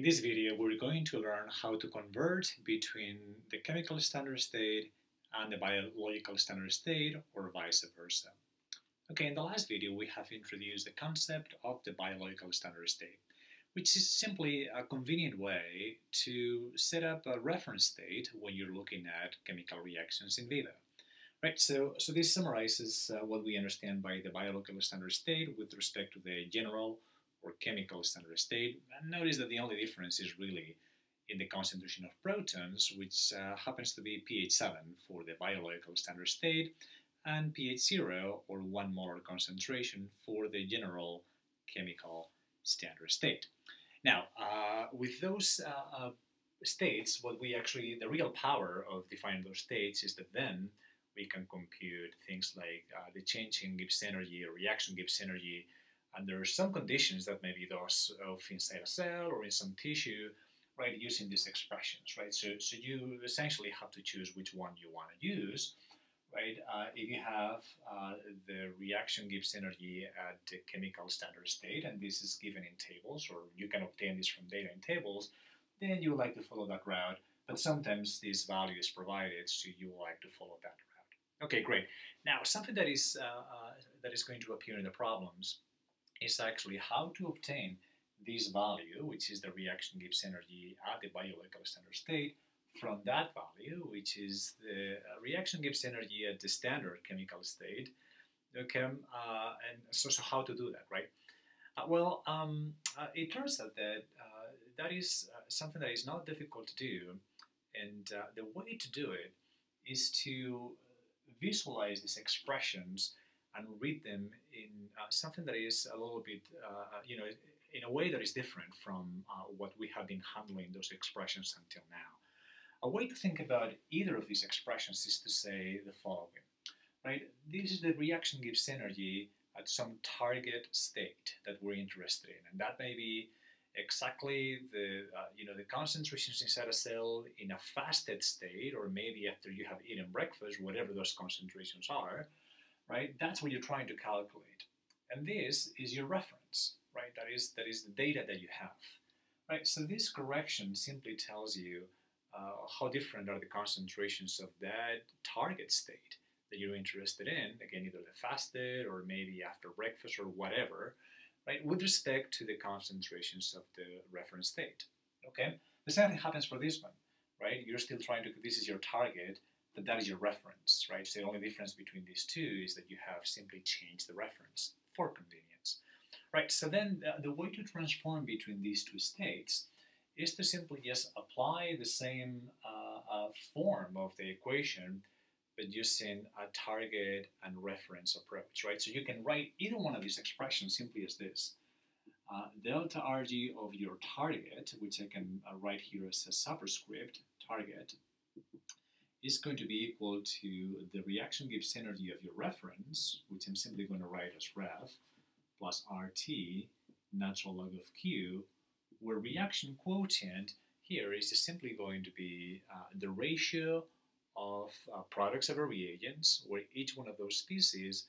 In this video, we're going to learn how to convert between the chemical standard state and the biological standard state, or vice versa. Okay, in the last video, we have introduced the concept of the biological standard state, which is simply a convenient way to set up a reference state when you're looking at chemical reactions in vivo. Right, so, so this summarizes uh, what we understand by the biological standard state with respect to the general or chemical standard state. And notice that the only difference is really in the concentration of protons, which uh, happens to be pH 7 for the biological standard state, and pH 0 or 1 molar concentration for the general chemical standard state. Now, uh, with those uh, uh, states, what we actually, the real power of defining those states is that then we can compute things like uh, the change in Gibbs energy or reaction Gibbs energy under some conditions that maybe those of inside a cell or in some tissue, right, using these expressions, right? So, so you essentially have to choose which one you want to use, right? Uh, if you have uh, the reaction Gibbs energy at the chemical standard state, and this is given in tables, or you can obtain this from data in tables, then you like to follow that route. But sometimes this value is provided, so you like to follow that route. Okay, great. Now, something that is uh, uh that is going to appear in the problems is actually how to obtain this value, which is the reaction Gibbs energy at the biological standard state, from that value, which is the uh, reaction Gibbs energy at the standard chemical state. Okay, uh, and so, so how to do that, right? Uh, well, um, uh, it turns out that uh, that is uh, something that is not difficult to do, and the way to do it is to visualize these expressions and read them in uh, something that is a little bit, uh, you know, in a way that is different from uh, what we have been handling those expressions until now. A way to think about either of these expressions is to say the following, right? This is the reaction Gibbs energy at some target state that we're interested in, and that may be exactly the uh, you know the concentrations inside a cell in a fasted state, or maybe after you have eaten breakfast, whatever those concentrations are, right? That's what you're trying to calculate. And this is your reference, right? That is, that is the data that you have, right? So this correction simply tells you uh, how different are the concentrations of that target state that you're interested in, again, either the fasted or maybe after breakfast or whatever, right, with respect to the concentrations of the reference state, okay? The same thing happens for this one, right? You're still trying to, this is your target, that that is your reference, right? So the only difference between these two is that you have simply changed the reference for convenience, right? So then uh, the way to transform between these two states is to simply just apply the same uh, uh, form of the equation, but using a target and reference approach, right? So you can write either one of these expressions simply as this. Uh, delta RG of your target, which I can uh, write here as a superscript, target, is going to be equal to the reaction Gibbs energy of your reference, which I'm simply going to write as ref, plus RT, natural log of Q, where reaction quotient here is simply going to be uh, the ratio of uh, products of reagents, where each one of those species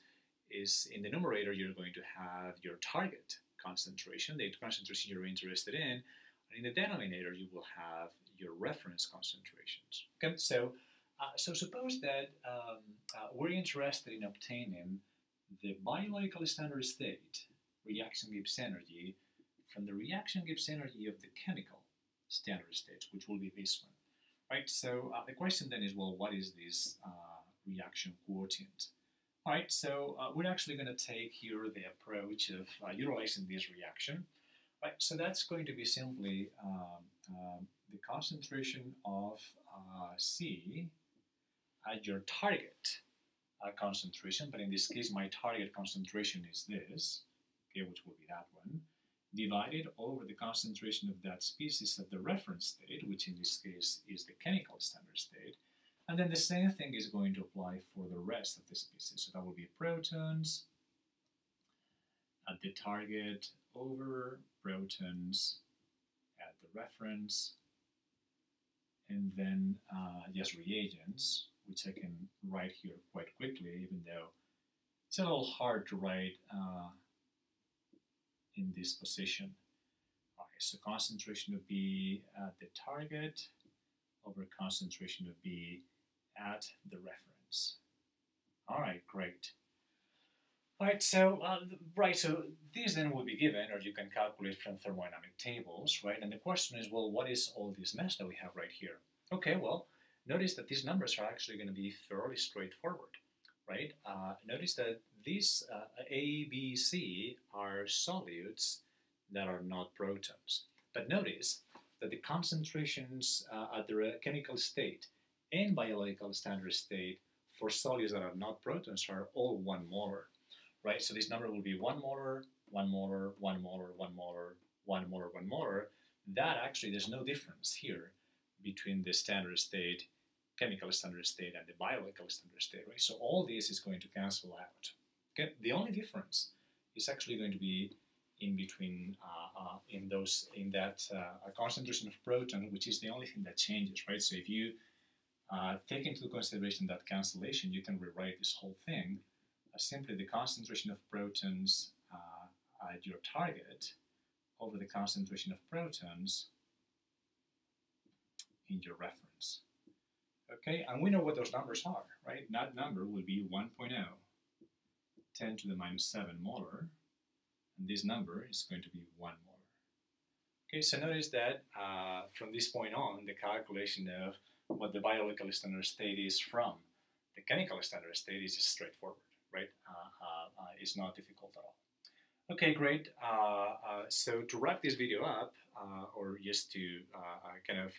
is in the numerator, you're going to have your target concentration, the concentration you're interested in, and in the denominator, you will have your reference concentrations. Okay, so uh, so suppose that um, uh, we're interested in obtaining the biological standard state reaction Gibbs energy from the reaction Gibbs energy of the chemical standard state, which will be this one. Right, so uh, the question then is, well, what is this uh, reaction quotient? All right, so uh, we're actually going to take here the approach of utilizing this reaction. Right, so that's going to be simply um, um the concentration of C at your target uh, concentration, but in this case, my target concentration is this, okay, which will be that one, divided over the concentration of that species at the reference state, which in this case is the chemical standard state. And then the same thing is going to apply for the rest of the species. So that will be protons at the target over protons at the reference, and then uh, just reagents which I can write here quite quickly, even though it's a little hard to write uh, in this position. Okay, so concentration of B at the target over concentration of B at the reference. All right, great. All right, so uh, right, so these then will be given, or you can calculate from thermodynamic tables, right? And the question is, well, what is all this mess that we have right here? Okay, well, notice that these numbers are actually going to be fairly straightforward, right? Uh, notice that these uh, A, B, C are solutes that are not protons. But notice that the concentrations uh, at the chemical state and biological standard state for solutes that are not protons are all one molar, right? So this number will be one molar, one molar, one molar, one molar, one molar, one molar. That actually, there's no difference here between the standard state, chemical standard state, and the biological standard state, right? So all this is going to cancel out. Okay, the only difference is actually going to be in between uh, uh, in those in that uh, concentration of proton, which is the only thing that changes, right? So if you uh, take into consideration that cancellation, you can rewrite this whole thing as simply the concentration of protons uh, at your target over the concentration of protons in your reference. Okay, and we know what those numbers are, right? That number will be 1.0, 10 to the minus 7 molar, and this number is going to be 1 molar. Okay, so notice that uh, from this point on, the calculation of what the biological standard state is from the chemical standard state is straightforward, right? Uh, uh, uh, it's not difficult at all. Okay, great. Uh, uh, so to wrap this video up, or just to kind of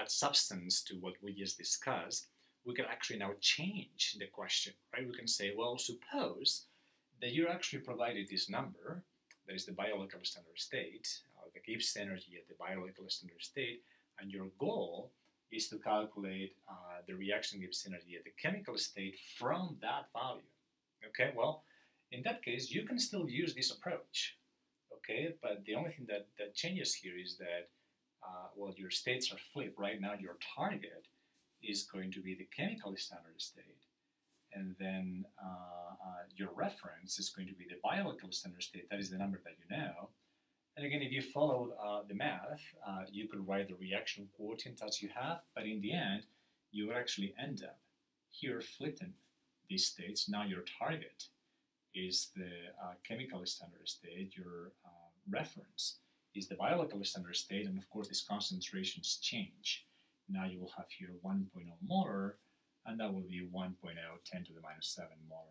add substance to what we just discussed, we can actually now change the question, right? We can say, well, suppose that you're actually provided this number, that is the biological standard state, the Gibbs energy at the biological standard state, and your goal is to calculate uh, the reaction Gibbs energy at the chemical state from that value. Okay, well, in that case, you can still use this approach. Okay, but the only thing that, that changes here is that, uh, well, your states are flipped. Right now, your target is going to be the chemical standard state. And then uh, uh your reference is going to be the biological standard state. That is the number that you know. And again, if you follow uh, the math, uh, you could write the reaction quotient that you have, but in the end, you would actually end up here flipping these states. Now your target is the uh, chemical standard state, your reference is the biological standard state, and of course these concentrations change. Now you will have here 1.0 molar, and that will be 1.0 10 to the minus 7 molar.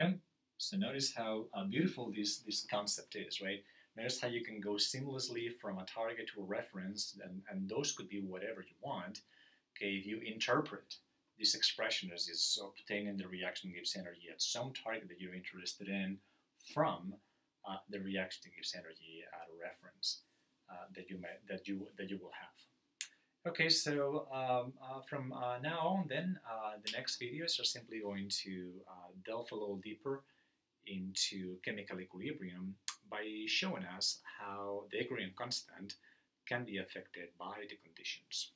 Okay? So notice how uh, beautiful this, this concept is, right? Notice how you can go seamlessly from a target to a reference, and, and those could be whatever you want. Okay, if you interpret this expression as is obtaining the reaction Gibbs energy at some target that you're interested in from uh, the reaction Gibbs energy at a reference uh, that you that you that you will have. Okay, so um, uh, from now on, then the next videos are simply going to delve a little deeper into chemical equilibrium by showing us how the equilibrium constant can be affected by the conditions.